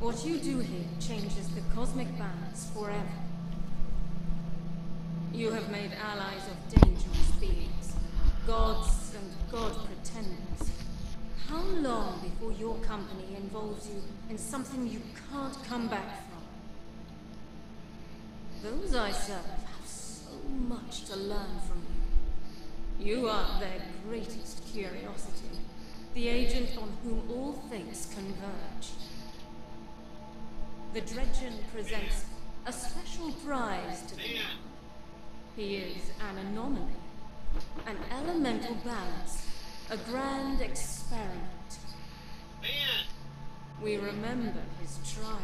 What you do here changes the cosmic balance forever. You have made allies of dangerous beings, gods and god pretenders. How long before your company involves you in something you can't come back from? Those I serve have so much to learn from you. You are their greatest curiosity, the agent on whom all things converge. The Dredgen presents a special prize to the man. He is an anomaly, an elemental balance, a grand experiment. We remember his trial.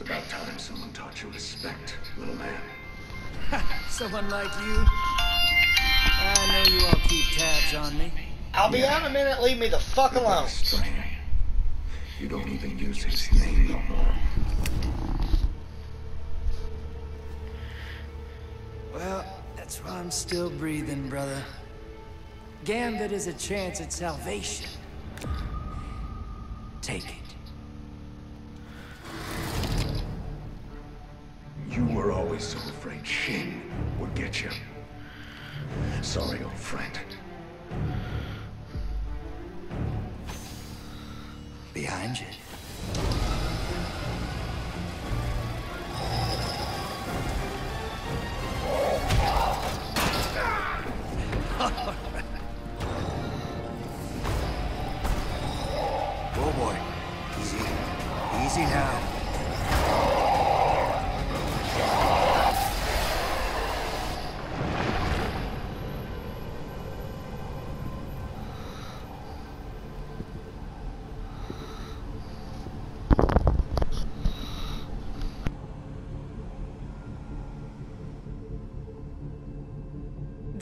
It's about time someone taught you respect, little man. Someone like you? I know you all keep tabs on me. I'll be out in a minute, leave me the fuck alone. Stranger. You don't even use his name no more. Well, that's why I'm still breathing, brother. Gambit is a chance at salvation. Take it. Were always so afraid Shin would get you. Sorry, old friend. Behind you. oh boy. Easy. Easy now.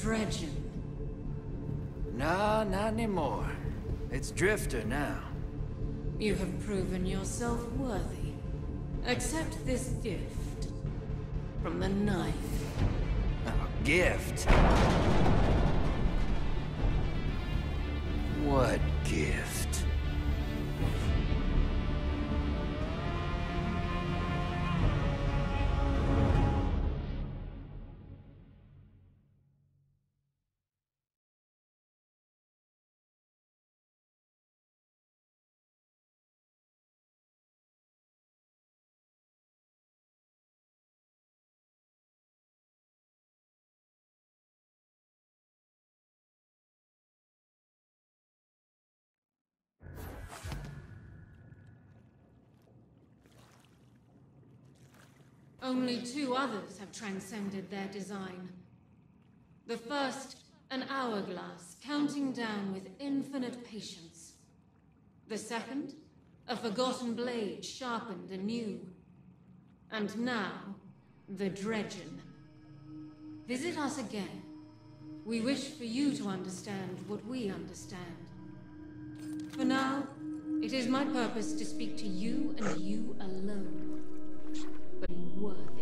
Dredgen. No, not anymore. It's Drifter now. You have proven yourself worthy. Accept this gift. From the Nine. A gift. Only two others have transcended their design. The first, an hourglass counting down with infinite patience. The second, a forgotten blade sharpened anew. And now, the Dredgen. Visit us again. We wish for you to understand what we understand. For now, it is my purpose to speak to you and you alone worth.